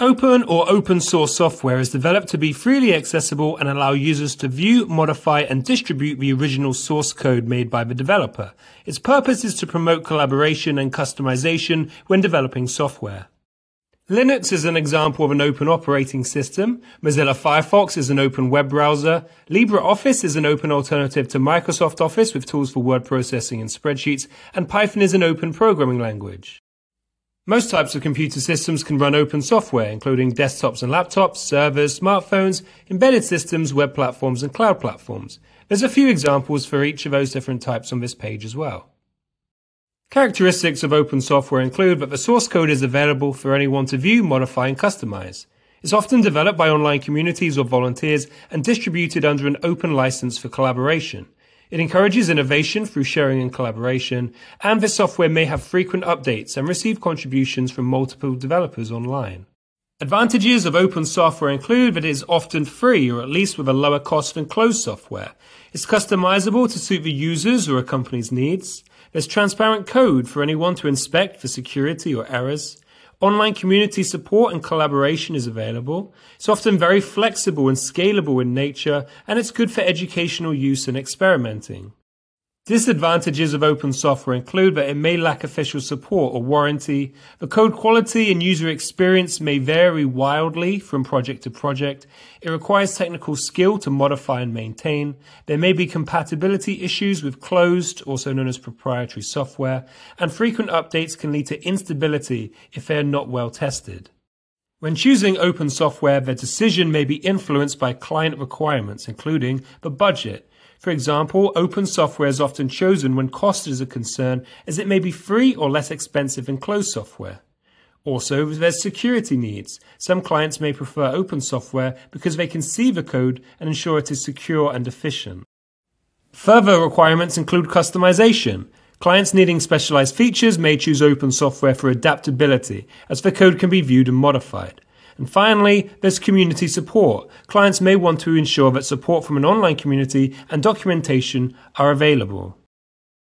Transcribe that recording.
Open or open source software is developed to be freely accessible and allow users to view, modify, and distribute the original source code made by the developer. Its purpose is to promote collaboration and customization when developing software. Linux is an example of an open operating system. Mozilla Firefox is an open web browser. LibreOffice is an open alternative to Microsoft Office with tools for word processing and spreadsheets. And Python is an open programming language. Most types of computer systems can run open software, including desktops and laptops, servers, smartphones, embedded systems, web platforms, and cloud platforms. There's a few examples for each of those different types on this page as well. Characteristics of open software include that the source code is available for anyone to view, modify, and customize. It's often developed by online communities or volunteers and distributed under an open license for collaboration. It encourages innovation through sharing and collaboration, and the software may have frequent updates and receive contributions from multiple developers online. Advantages of open software include that it is often free or at least with a lower cost than closed software. It's customizable to suit the users or a company's needs. There's transparent code for anyone to inspect for security or errors. Online community support and collaboration is available. It's often very flexible and scalable in nature, and it's good for educational use and experimenting. Disadvantages of open software include that it may lack official support or warranty. The code quality and user experience may vary wildly from project to project. It requires technical skill to modify and maintain. There may be compatibility issues with closed, also known as proprietary software, and frequent updates can lead to instability if they are not well tested. When choosing open software, the decision may be influenced by client requirements, including the budget, for example, open software is often chosen when cost is a concern as it may be free or less expensive than closed software. Also, there's security needs. Some clients may prefer open software because they can see the code and ensure it is secure and efficient. Further requirements include customization. Clients needing specialized features may choose open software for adaptability, as the code can be viewed and modified. And finally, there's community support. Clients may want to ensure that support from an online community and documentation are available.